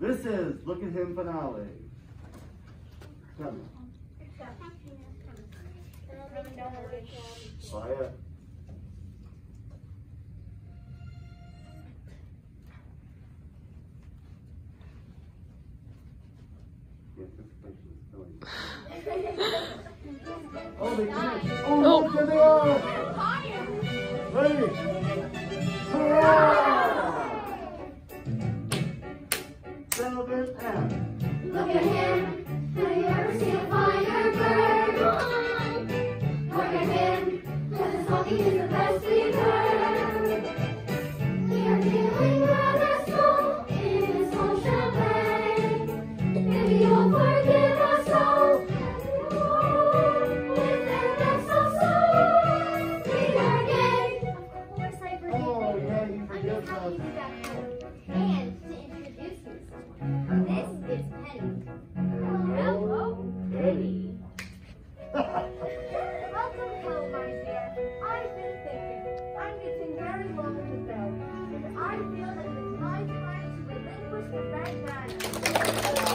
This is Look at Him finale. Come. Buy oh, they! Oh, there they are! Ready? Bye-bye.